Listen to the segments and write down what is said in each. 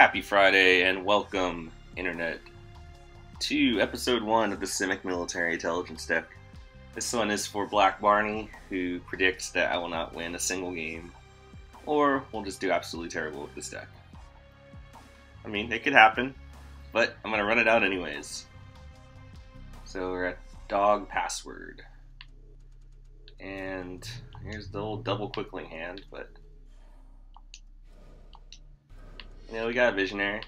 Happy Friday and welcome, Internet, to episode one of the Simic Military Intelligence deck. This one is for Black Barney, who predicts that I will not win a single game, or we'll just do absolutely terrible with this deck. I mean, it could happen, but I'm to run it out anyways. So we're at Dog Password. And here's the old double quickling hand, but Yeah, we got a visionary.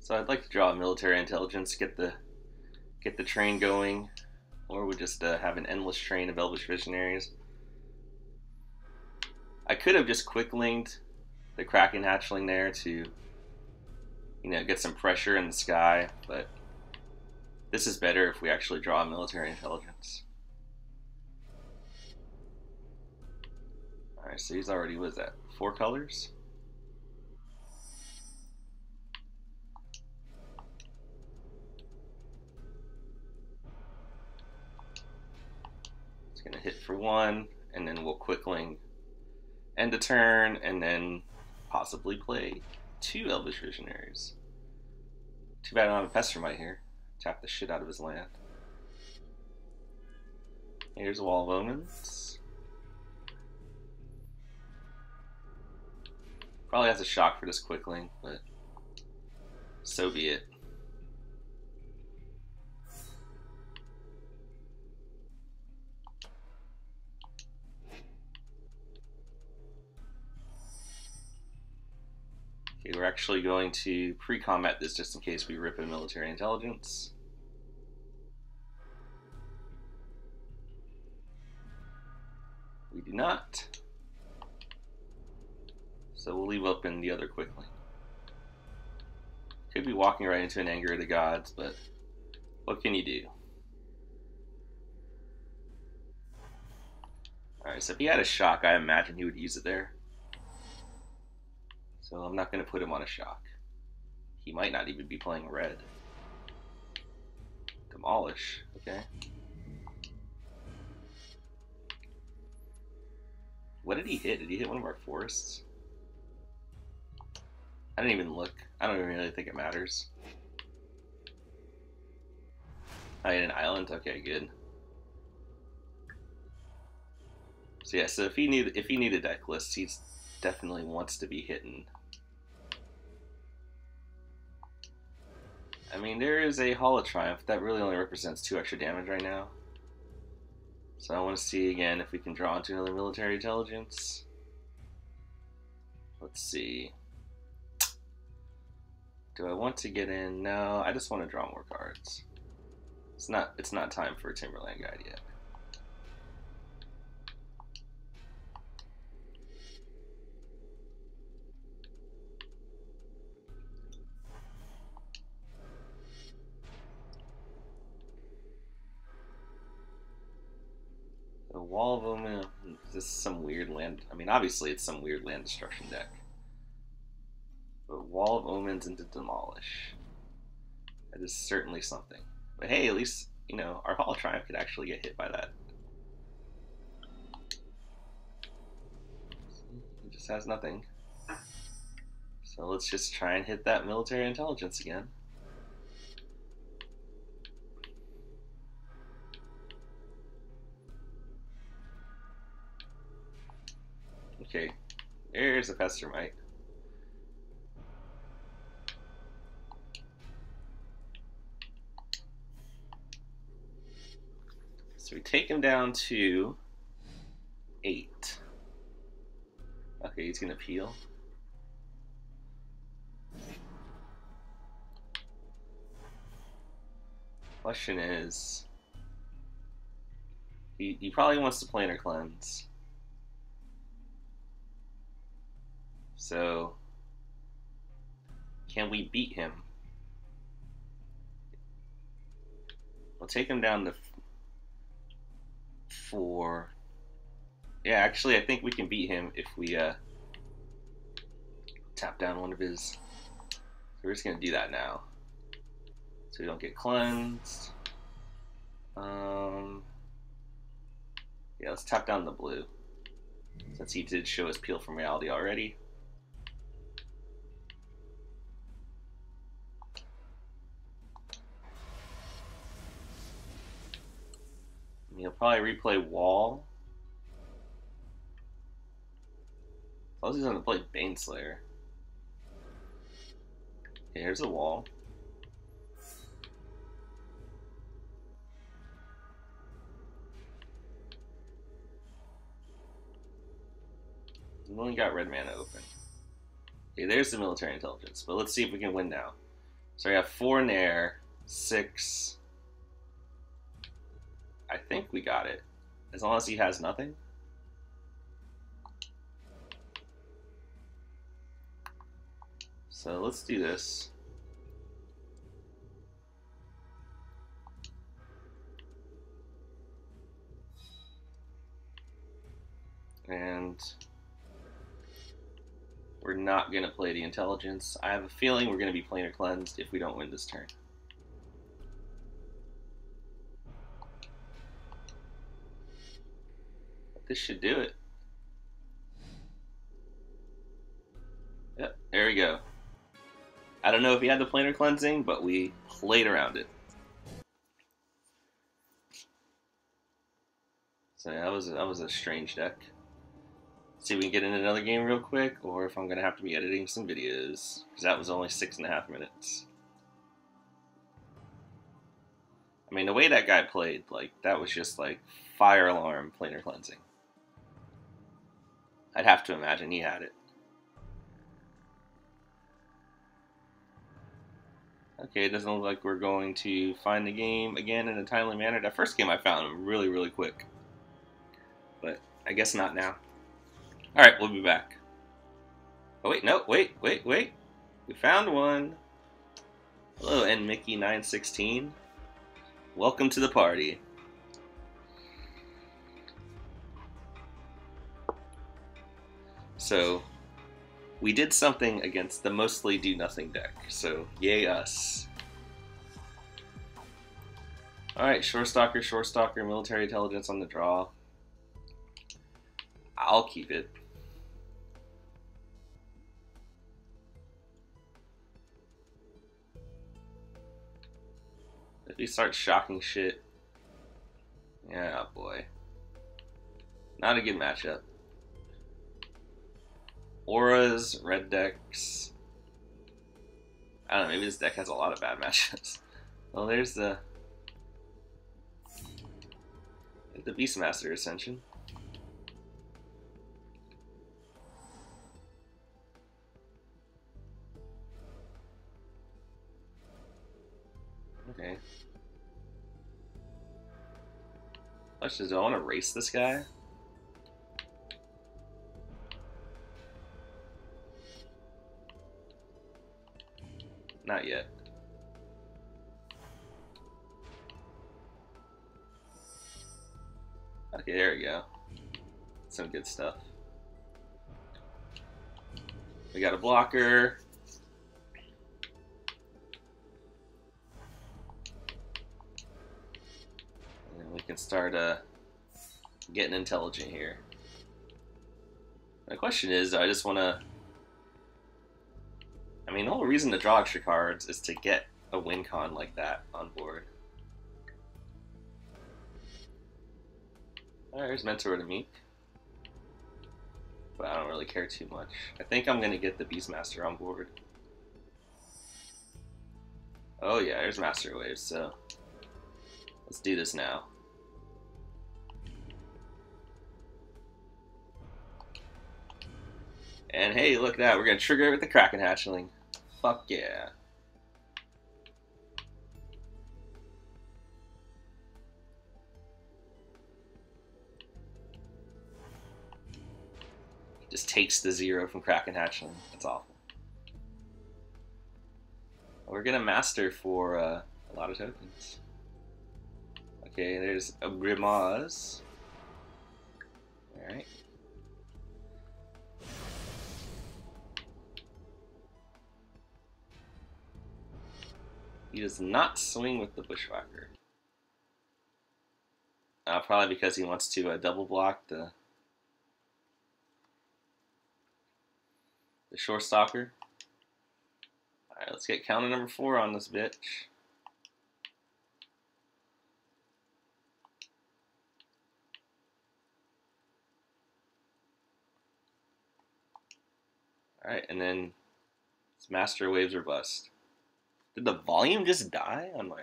So I'd like to draw military intelligence, get the get the train going, or we just uh, have an endless train of Elvish Visionaries. I could have just quick linked the Kraken Hatchling there to you know, get some pressure in the sky, but this is better if we actually draw military intelligence. Alright, so he's already, was that, four colors? It's to hit for one, and then we'll quickling end a turn, and then possibly play two Elvish Visionaries. Too bad I don't have a Pestermite here. Tap the shit out of his land. Here's a Wall of Omens. Probably has a shock for this Quickling, but so be it. Okay, we're actually going to pre-combat this just in case we rip in military intelligence. We do not. So we'll leave open the other Quickling. Could be walking right into an anger of the gods, but what can you do? Alright, so if he had a shock, I imagine he would use it there. So I'm not going to put him on a shock. He might not even be playing red. Demolish, okay. What did he hit? Did he hit one of our forests? I didn't even look. I don't even really think it matters. Oh, I hit an island? Okay, good. So yeah, so if he need if he needed deck list, he definitely wants to be hitting I mean, there is a Hall of Triumph. That really only represents two extra damage right now. So I want to see again if we can draw into another military intelligence. Let's see. Do I want to get in? No, I just want to draw more cards. It's not it's not time for a Timberland guide yet. Wall of. Is this some weird land? I mean, obviously it's some weird land destruction deck. But Wall of Omens into Demolish. That is certainly something. But hey, at least, you know, our Hall of Triumph could actually get hit by that. It just has nothing. So let's just try and hit that military intelligence again. Okay, there's a Pestermite. So we take him down to eight. Okay, he's gonna peel. Question is, he, he probably wants to planar cleanse. So, can we beat him? We'll take him down to four. Yeah, actually, I think we can beat him if we uh, tap down one of his. So we're just gonna do that now. So we don't get cleansed. Um, yeah, let's tap down the blue. Since he did show us Peel from Reality already. He'll probably replay Wall. As long as he's going to play Baneslayer. Okay, here's a wall. We only got red mana open. Okay, there's the military intelligence, but let's see if we can win now. So we have four Nair, six. I think we got it. As long as he has nothing. So let's do this. And we're not going to play the intelligence. I have a feeling we're going to be planar cleansed if we don't win this turn. This should do it. Yep, there we go. I don't know if he had the planar cleansing, but we played around it. So yeah, that was that was a strange deck. See if we can get in another game real quick, or if I'm gonna have to be editing some videos because that was only six and a half minutes. I mean, the way that guy played, like that was just like fire alarm planar cleansing. I'd have to imagine he had it. Okay, it doesn't look like we're going to find the game again in a timely manner. That first game I found really, really quick. But I guess not now. Alright, we'll be back. Oh wait, no, wait, wait, wait. We found one. Hello, N Mickey 916. Welcome to the party. So, we did something against the mostly do nothing deck, so yay us. Alright, Shorestalker, Shore Stalker, Military Intelligence on the draw. I'll keep it. If he starts shocking shit, yeah, boy. Not a good matchup. Auras, red decks. I don't know, maybe this deck has a lot of bad matchups. Well, there's the... The Beastmaster Ascension. Okay. Question just, do I want to race this guy? Not yet. Okay, there we go. Some good stuff. We got a blocker. And we can start uh, getting intelligent here. My question is, I just want to I mean, the whole reason to draw extra cards is to get a win con like that on board. Alright, there's Mentor to Meek. But I don't really care too much. I think I'm to get the Beastmaster on board. Oh yeah, there's Master Wave, so let's do this now. And hey, look at that, we're to trigger it with the Kraken Hatchling. Fuck yeah. Just takes the zero from Kraken Hatchling. That's awful. We're gonna master for uh, a lot of tokens. Okay, there's a Brimaz. Alright. He does not swing with the Bushwhacker. Uh, probably because he wants to uh, double block the the Shorestalker. Alright, let's get counter number four on this bitch. Alright, and then it's master waves or bust. Did the volume just die on my...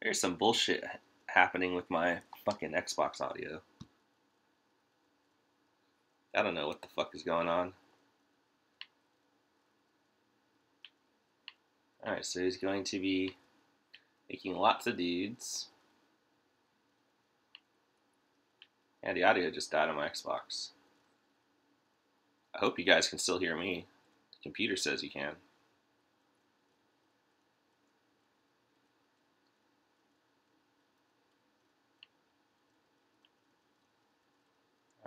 There's some bullshit happening with my fucking Xbox audio. I don't know what the fuck is going on. Alright, so he's going to be making lots of dudes. Yeah, the audio just died on my Xbox. I hope you guys can still hear me. The computer says you can.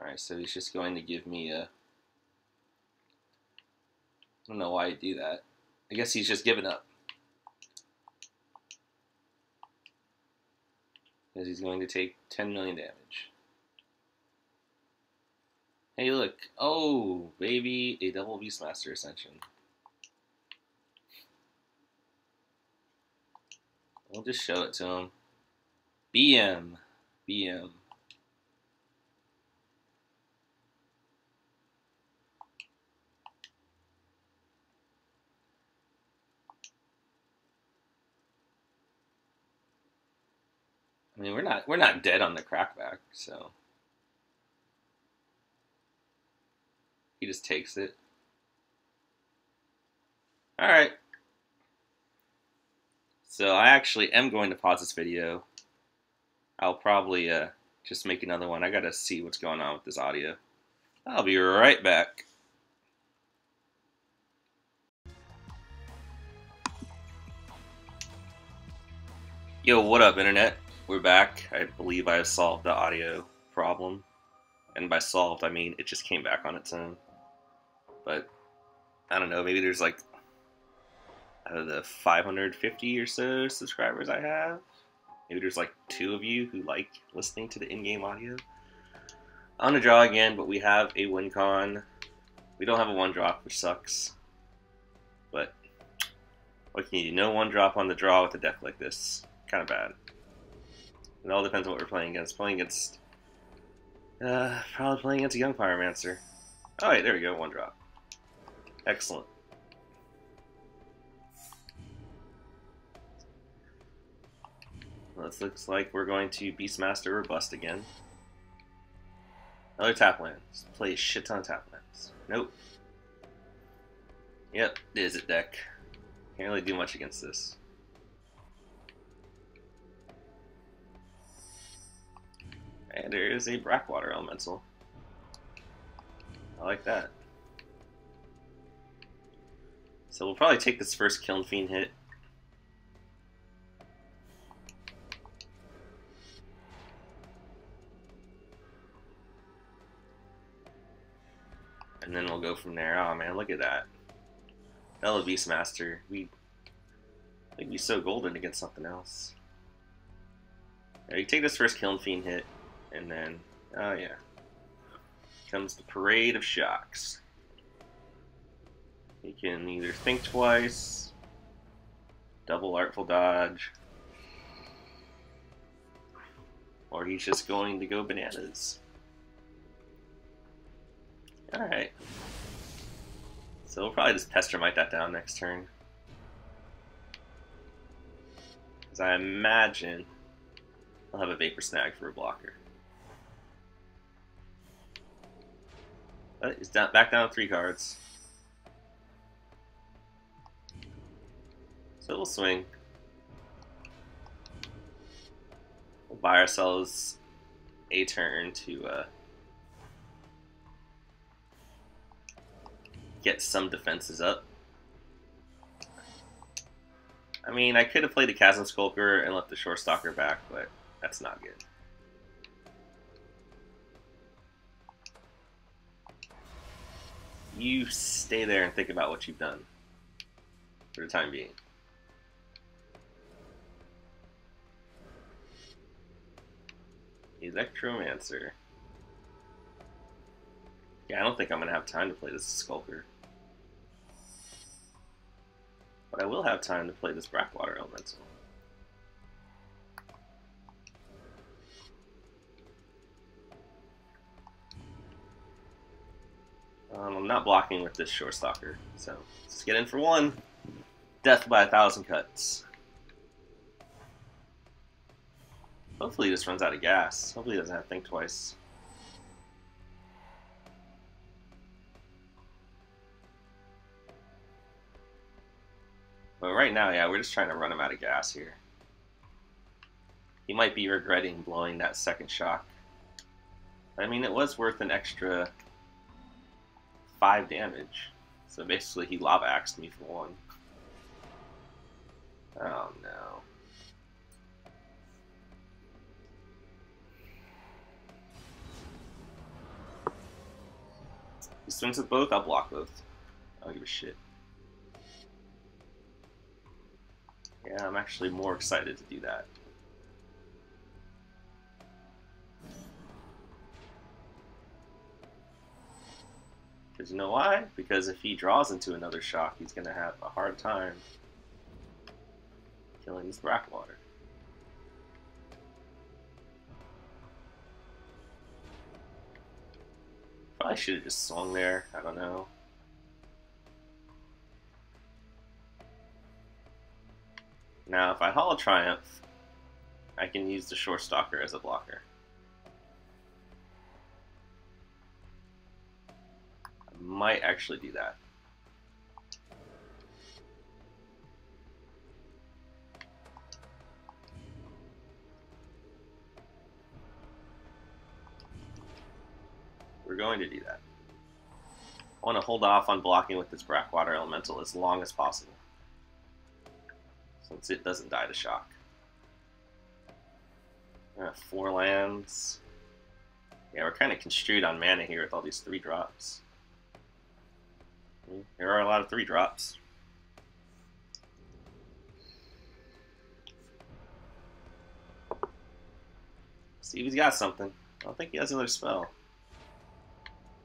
Alright, so he's just going to give me a... I don't know why he'd do that. I guess he's just given up. Because he's going to take 10 million damage. Hey, look. Oh, baby, a double Beastmaster Ascension. We'll just show it to him. BM. BM. I mean, we're not we're not dead on the crackback, so he just takes it. All right. So I actually am going to pause this video. I'll probably uh, just make another one. I gotta see what's going on with this audio. I'll be right back. Yo, what up, Internet? We're back. I believe I have solved the audio problem. And by solved, I mean it just came back on its own. But, I don't know, maybe there's like, out of the 550 or so subscribers I have, maybe there's like two of you who like listening to the in-game audio. On the draw again, but we have a win con. We don't have a one drop, which sucks. But, what can you do? No one drop on the draw with a deck like this. Kind of bad. It all depends on what we're playing against. Playing against... Uh, probably playing against a Young Pyromancer. Oh, wait, there we go, one drop. Excellent. Well, this looks like we're going to Beastmaster or Bust again. Another tap lands. Play a shit ton of tap lands. Nope. Yep, is it deck. Can't really do much against this. And there is a Blackwater Elemental. I like that. So we'll probably take this first Kiln Fiend hit. And then we'll go from there. Oh man, look at that. Hello Beastmaster. We we'd be so golden against something else. Yeah, you take this first Kiln Fiend hit. And then, oh yeah, comes the parade of shocks. He can either think twice, double artful dodge, or he's just going to go bananas. Alright. So we'll probably just Pestermite that down next turn. Because I imagine I'll have a Vapor Snag for a blocker. He's down, back down three cards. So we'll swing. We'll buy ourselves a turn to uh, get some defenses up. I mean, I could have played a Chasm Skulker and left the Shorestalker back, but that's not good. you stay there and think about what you've done for the time being. Electromancer. Yeah, I don't think I'm going to have time to play this Skulker. But I will have time to play this Blackwater Elemental. Not blocking with this Shorestalker, so let's get in for one. Death by a thousand cuts. Hopefully he just runs out of gas. Hopefully he doesn't have to think twice. But right now, yeah, we're just trying to run him out of gas here. He might be regretting blowing that second shock. I mean, it was worth an extra 5 damage. So basically, he lava axed me for one. Oh no. He swings with both, I'll block both. I don't give a shit. Yeah, I'm actually more excited to do that. Because you know why? Because if he draws into another shock, he's going to have a hard time killing this Blackwater. Probably should have just swung there. I don't know. Now, if I Hall of Triumph, I can use the Shorestalker as a blocker. Might actually do that. We're going to do that. I want to hold off on blocking with this Blackwater Elemental as long as possible. Since it doesn't die to shock. Uh, four lands. Yeah, we're kind of construed on mana here with all these three drops. There are a lot of three drops. See if he's got something. I don't think he has another spell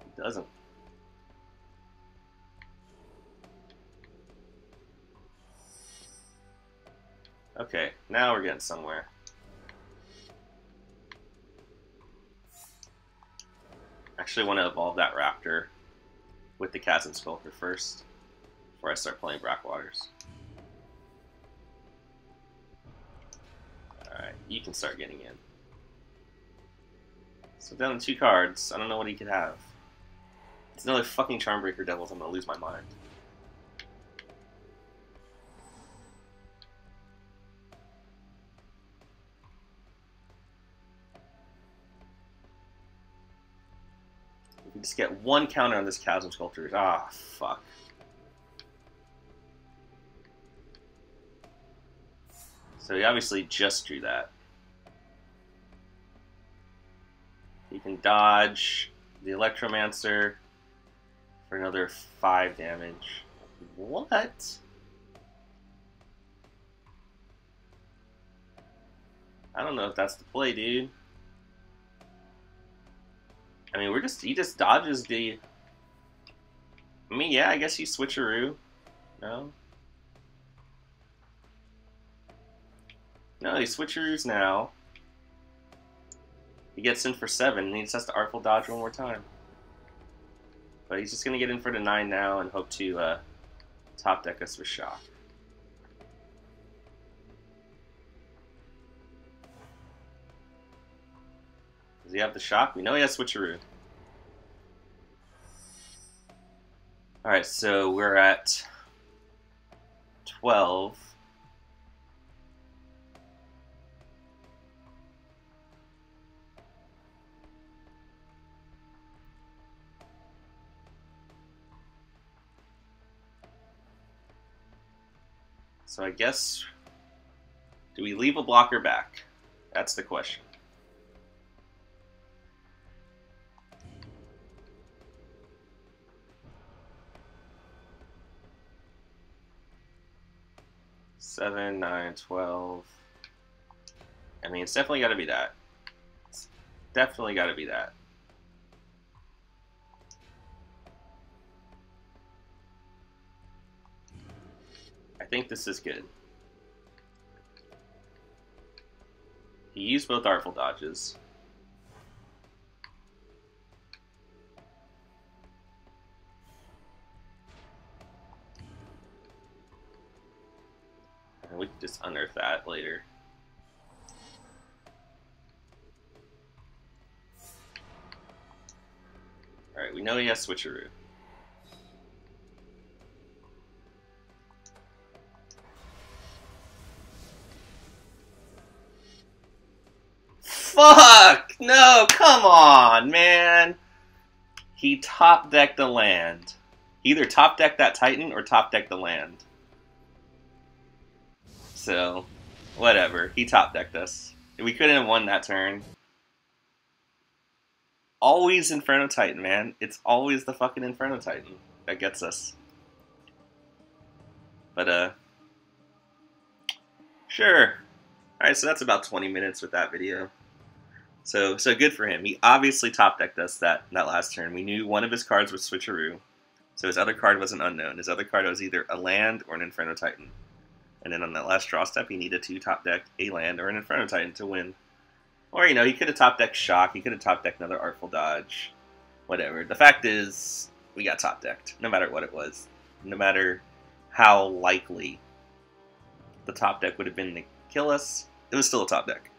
He doesn't. Okay, now we're getting somewhere. Actually want to evolve that raptor with the Chasm Skulker first, before I start playing Blackwaters. Alright, you can start getting in. So down to two cards. I don't know what he could have. It's another fucking Charmbreaker Devils. I'm gonna lose my mind. Get one counter on this Chasm Skulker, ah, fuck. So he obviously just drew that. He can dodge the Electromancer for another 5 damage. What? I don't know if that's the play, dude. I mean, we're just, he just dodges the... I mean, yeah, I guess he switcheroo. No? No, he switcheroos now. He gets in for 7, and he just has to Artful Dodge one more time. But he's just going to get in for the 9 now and hope to uh, top deck us with Shock. Does he have the Shock? We know he has Switcheroo. Alright, so we're at 12. So I guess, do we leave a blocker back? That's the question. Seven, nine, twelve. I mean, it's definitely got to be that. definitely got to be that. I think this is good. He used both Artful Dodges. We can just unearth that later. Alright, we know he has Switcheroo. Fuck! No, come on, man! He top decked the land. He either top decked that Titan or top decked the land. So, whatever. He top decked us. We couldn't have won that turn. Always Inferno Titan, man. It's always the fucking Inferno Titan that gets us. But, uh. Sure. Alright, so that's about 20 minutes with that video. So so good for him. He obviously top decked us that, that last turn. We knew one of his cards was Switcheroo, so his other card was an unknown. His other card was either a land or an Inferno Titan. And then on that last draw step, he needed to top deck a land or an Inferno Titan to win. Or, you know, he could have top decked Shock, he could have top decked another Artful Dodge, whatever. The fact is, we got top decked, no matter what it was. No matter how likely the top deck would have been to kill us, it was still a top deck.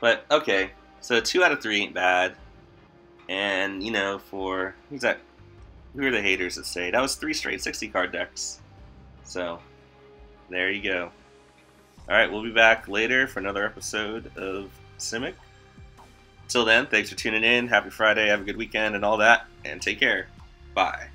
But, okay, so two out of three ain't bad. And, you know, for who's that? Who are the haters that say that was three straight 60 card decks? So, there you go. Alright, we'll be back later for another episode of Simic. Till then, thanks for tuning in. Happy Friday, have a good weekend, and all that, and take care. Bye.